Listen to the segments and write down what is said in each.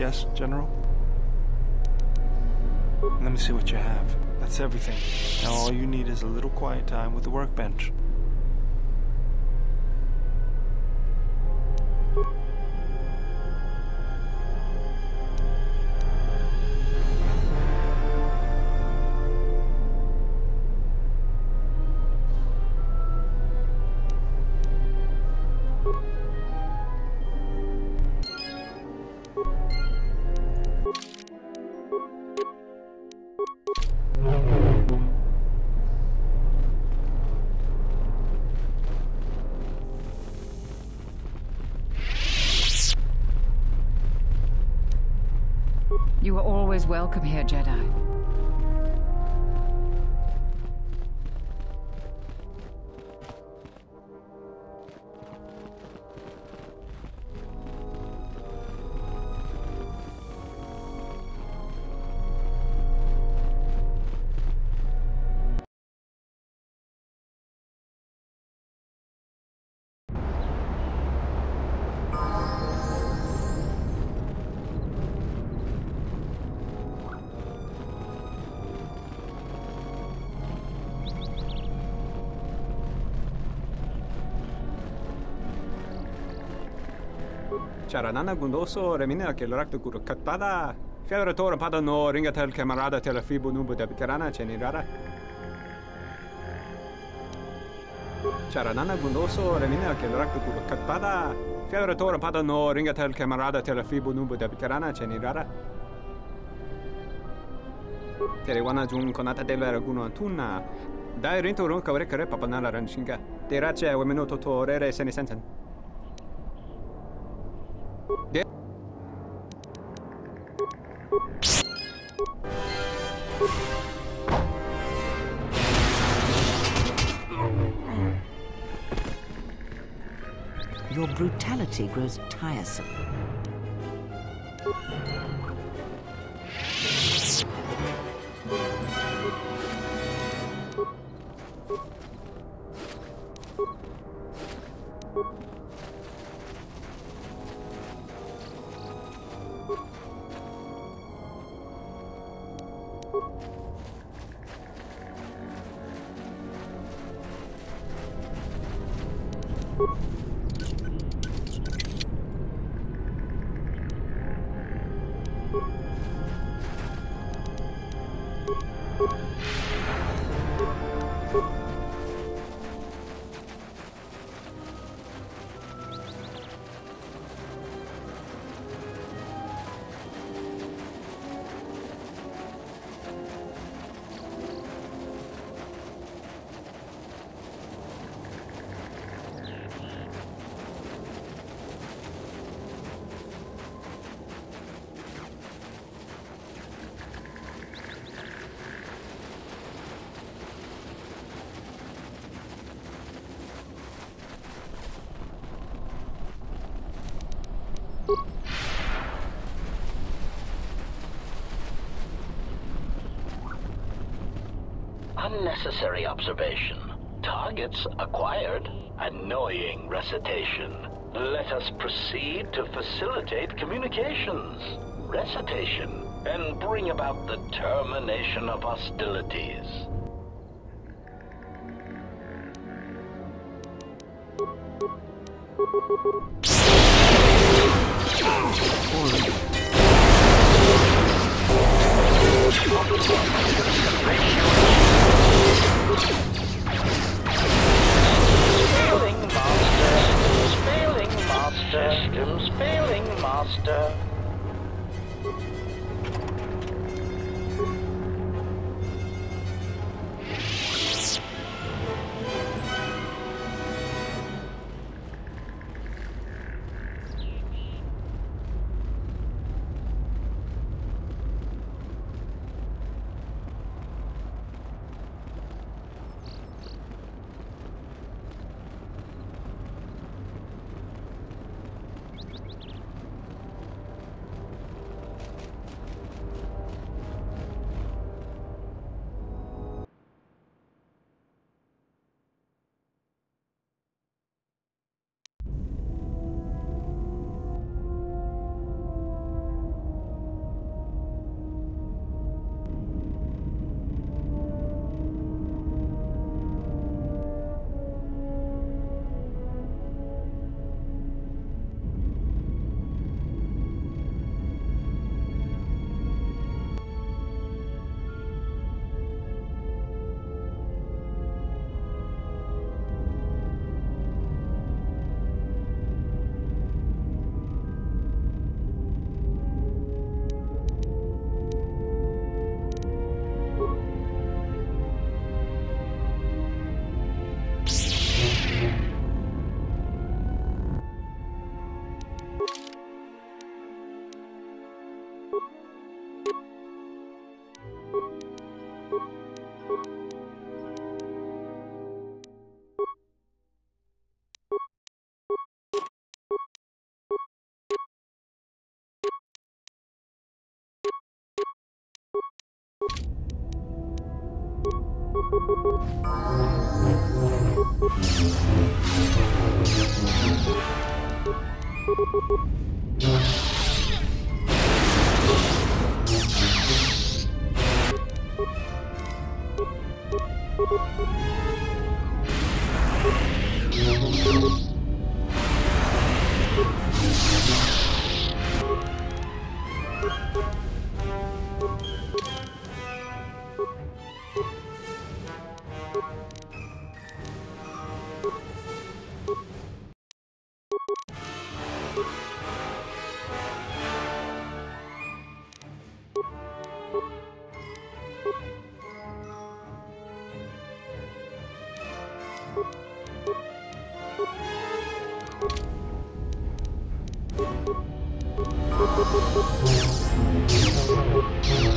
Yes, General? Let me see what you have. That's everything. Now all you need is a little quiet time with the workbench. Are always welcome here, Jedi. Kära Nanna Gundoso, remine minne jag kallar att du går och kattar där. Fjärde tåren på den och ringa till kamerada till fibo nu på det bekarana, ni rara? Kära Nanna Gundoso, remine minne jag kallar att du går och kattar där. Fjärde tåren på den och ringa till kamerada till fibo nu på det bekarana, ni rara? Tere wana jun konata del vera guno antunna. Dai rinto ronka vrekare papanala ranshinga. Terace, we minuto to re seni sentan. Your brutality grows tiresome. you Unnecessary observation. Targets acquired. Annoying recitation. Let us proceed to facilitate communications. Recitation. And bring about the termination of hostilities. Failing master. Systems failing master. My Thank you.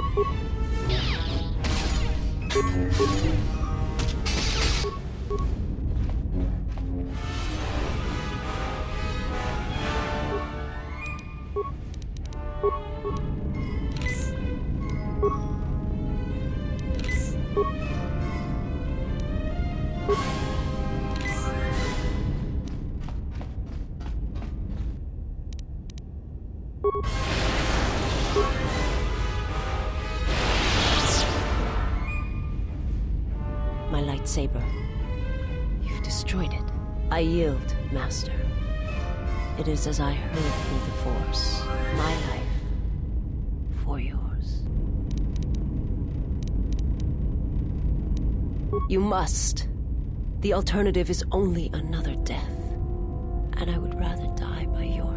Thank you. Destroyed it. I yield, Master. It is as I heard through the Force. My life for yours. You must. The alternative is only another death. And I would rather die by your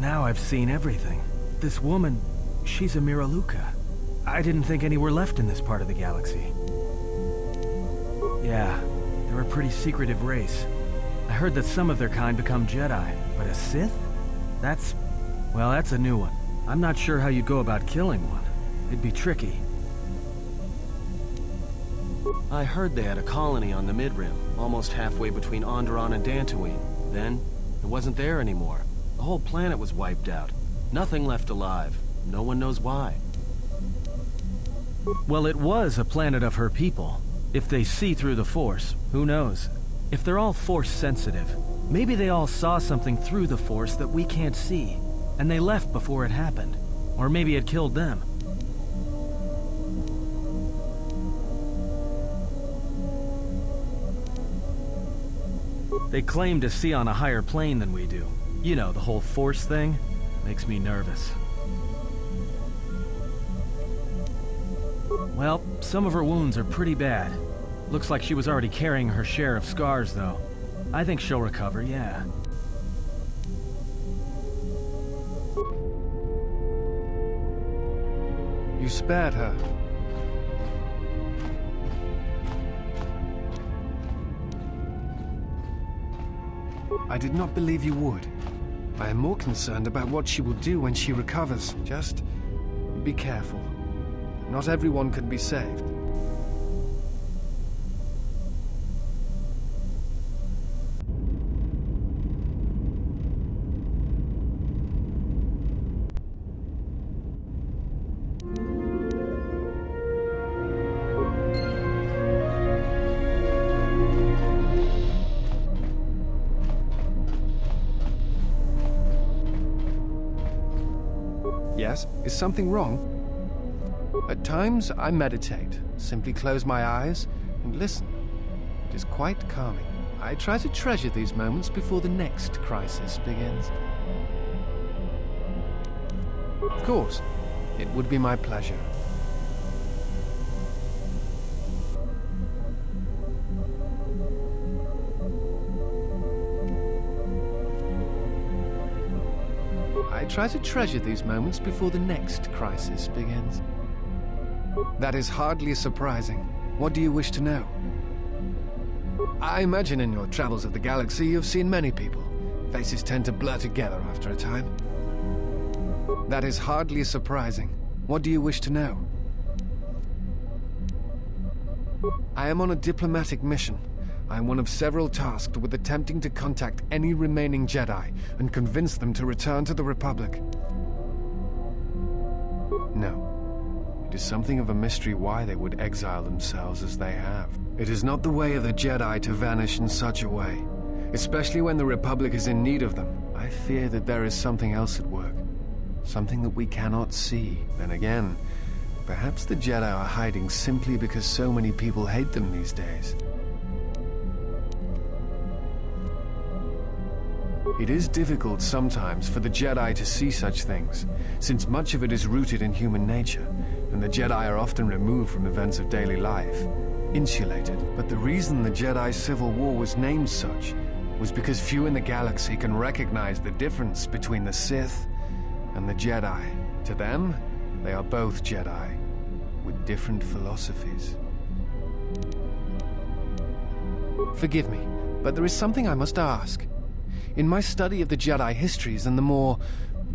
Now I've seen everything. This woman, she's a Miraluka. I didn't think any were left in this part of the galaxy. Yeah, they're a pretty secretive race. I heard that some of their kind become Jedi, but a Sith? That's... well, that's a new one. I'm not sure how you'd go about killing one. It'd be tricky. I heard they had a colony on the Midrim, almost halfway between Onderon and Dantooine. Then, it wasn't there anymore. The whole planet was wiped out. Nothing left alive. No one knows why. Well, it was a planet of her people. If they see through the Force, who knows? If they're all Force sensitive, maybe they all saw something through the Force that we can't see, and they left before it happened. Or maybe it killed them. They claim to see on a higher plane than we do. You know, the whole Force thing makes me nervous. Well, some of her wounds are pretty bad. Looks like she was already carrying her share of scars, though. I think she'll recover, yeah. You spared her. I did not believe you would. I am more concerned about what she will do when she recovers. Just be careful. Not everyone can be saved. Something wrong? At times, I meditate, simply close my eyes and listen. It is quite calming. I try to treasure these moments before the next crisis begins. Of course, it would be my pleasure. Try to treasure these moments before the next crisis begins. That is hardly surprising. What do you wish to know? I imagine in your travels of the galaxy you've seen many people. Faces tend to blur together after a time. That is hardly surprising. What do you wish to know? I am on a diplomatic mission. I am one of several tasked with attempting to contact any remaining Jedi and convince them to return to the Republic. No. It is something of a mystery why they would exile themselves as they have. It is not the way of the Jedi to vanish in such a way, especially when the Republic is in need of them. I fear that there is something else at work. Something that we cannot see. Then again, perhaps the Jedi are hiding simply because so many people hate them these days. It is difficult sometimes for the Jedi to see such things, since much of it is rooted in human nature, and the Jedi are often removed from events of daily life, insulated. But the reason the Jedi Civil War was named such was because few in the galaxy can recognize the difference between the Sith and the Jedi. To them, they are both Jedi, with different philosophies. Forgive me, but there is something I must ask. In my study of the Jedi histories and the more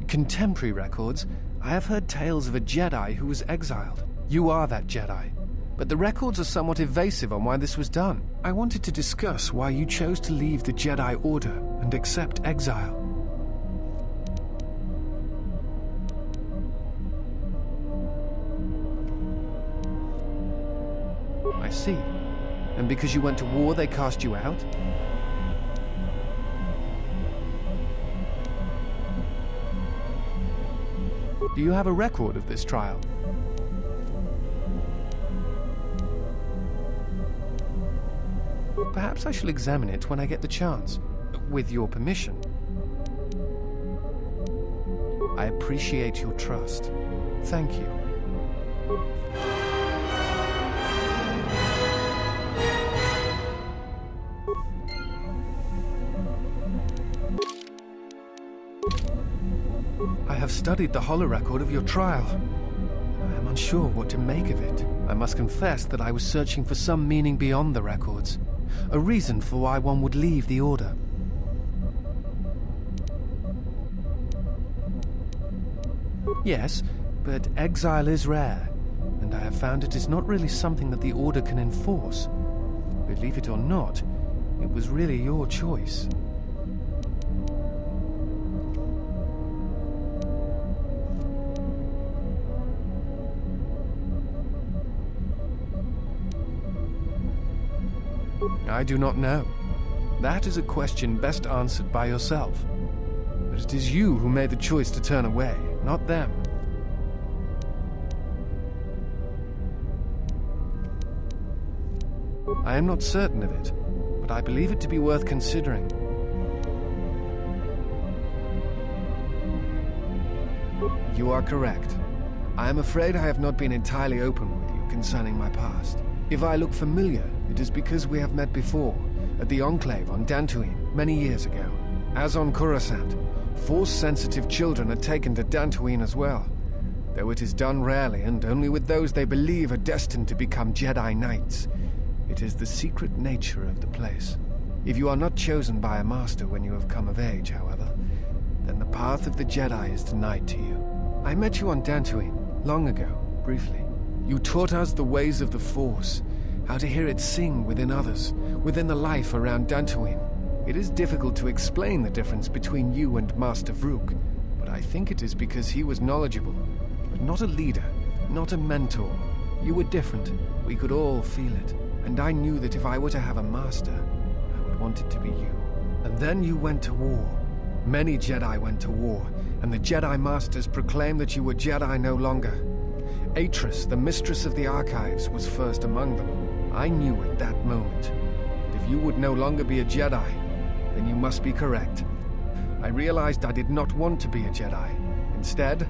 contemporary records, I have heard tales of a Jedi who was exiled. You are that Jedi. But the records are somewhat evasive on why this was done. I wanted to discuss why you chose to leave the Jedi Order and accept exile. I see. And because you went to war, they cast you out? Do you have a record of this trial? Perhaps I shall examine it when I get the chance. With your permission. I appreciate your trust. Thank you. I have studied the holorecord of your trial. I am unsure what to make of it. I must confess that I was searching for some meaning beyond the records. A reason for why one would leave the Order. Yes, but exile is rare, and I have found it is not really something that the Order can enforce. Believe it or not, it was really your choice. I do not know. That is a question best answered by yourself. But it is you who made the choice to turn away, not them. I am not certain of it, but I believe it to be worth considering. You are correct. I am afraid I have not been entirely open with you concerning my past. If I look familiar, it is because we have met before, at the Enclave on Dantooine, many years ago. As on Coruscant, Force-sensitive children are taken to Dantooine as well, though it is done rarely and only with those they believe are destined to become Jedi Knights. It is the secret nature of the place. If you are not chosen by a master when you have come of age, however, then the path of the Jedi is denied to you. I met you on Dantooine, long ago, briefly. You taught us the ways of the Force, how to hear it sing within others, within the life around Dantooine. It is difficult to explain the difference between you and Master Vrook, but I think it is because he was knowledgeable, but not a leader, not a mentor. You were different. We could all feel it. And I knew that if I were to have a master, I would want it to be you. And then you went to war. Many Jedi went to war, and the Jedi Masters proclaimed that you were Jedi no longer. Atris, the mistress of the Archives, was first among them. I knew at that moment that if you would no longer be a Jedi, then you must be correct. I realized I did not want to be a Jedi. Instead,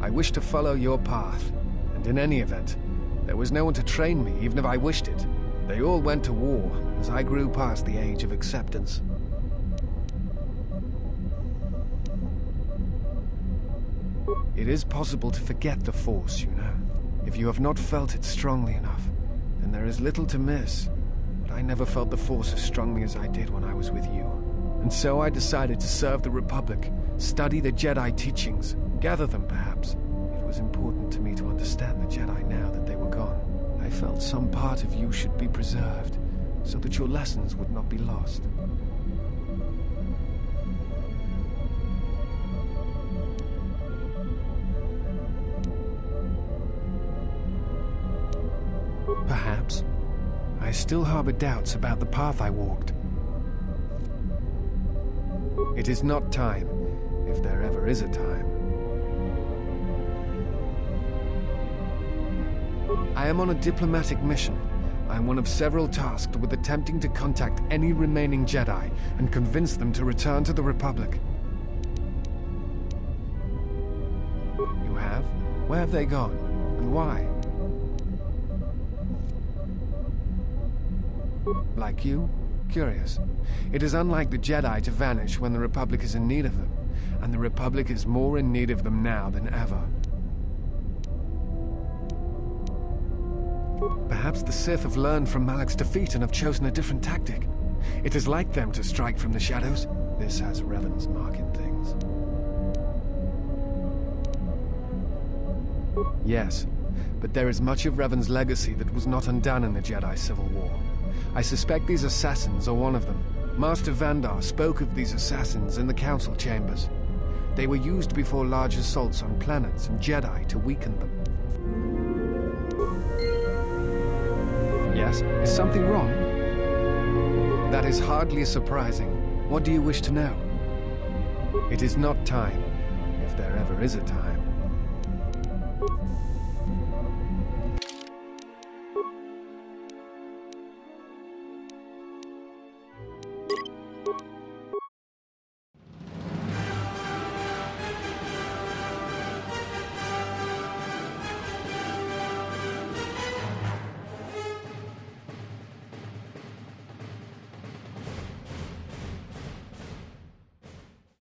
I wished to follow your path. And in any event, there was no one to train me, even if I wished it. They all went to war as I grew past the age of acceptance. It is possible to forget the Force, you know. If you have not felt it strongly enough, then there is little to miss. But I never felt the Force as strongly as I did when I was with you. And so I decided to serve the Republic, study the Jedi teachings, gather them perhaps. It was important to me to understand the Jedi now that they were gone. I felt some part of you should be preserved, so that your lessons would not be lost. Perhaps. I still harbor doubts about the path I walked. It is not time, if there ever is a time. I am on a diplomatic mission. I am one of several tasked with attempting to contact any remaining Jedi and convince them to return to the Republic. You have? Where have they gone? And why? Like you? Curious. It is unlike the Jedi to vanish when the Republic is in need of them, and the Republic is more in need of them now than ever. Perhaps the Sith have learned from Malak's defeat and have chosen a different tactic. It is like them to strike from the shadows. This has Revan's mark in things. Yes, but there is much of Revan's legacy that was not undone in the Jedi Civil War. I suspect these assassins are one of them. Master Vandar spoke of these assassins in the Council chambers. They were used before large assaults on planets and Jedi to weaken them. Yes? Is something wrong? That is hardly surprising. What do you wish to know? It is not time, if there ever is a time.